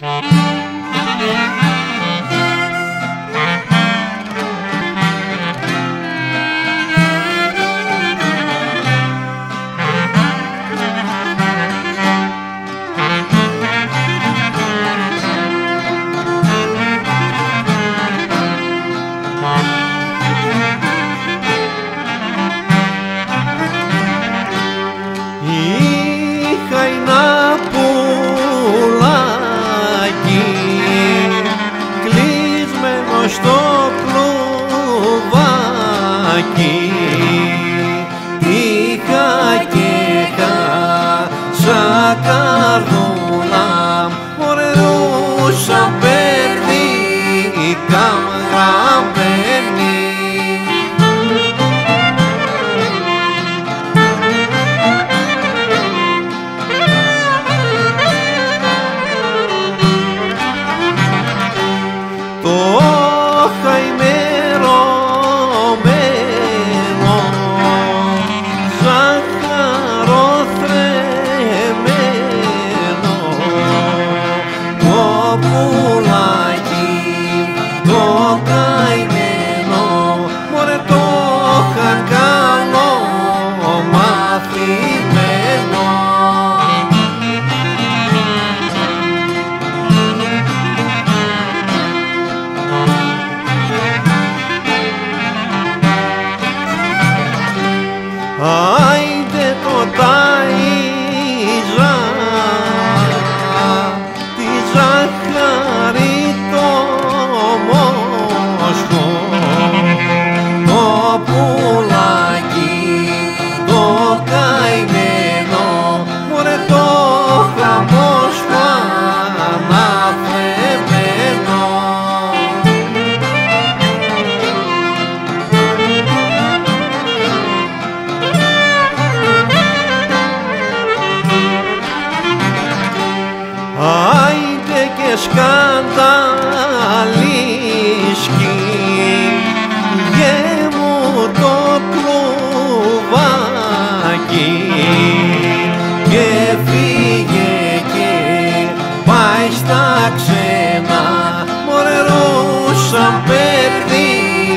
Mm-hmm. κλουβάκι είχα και χάσα καρδούλα ωραίουσα περδίκα γραμμένη το χαϊμερωμένο ζαχαροθρεμένο το πουλάκι Ah. καταλύσκει γε μου το κλουβάκι και φύγε και πάει στα ξένα. Μωρέ Ρούσα παιδικά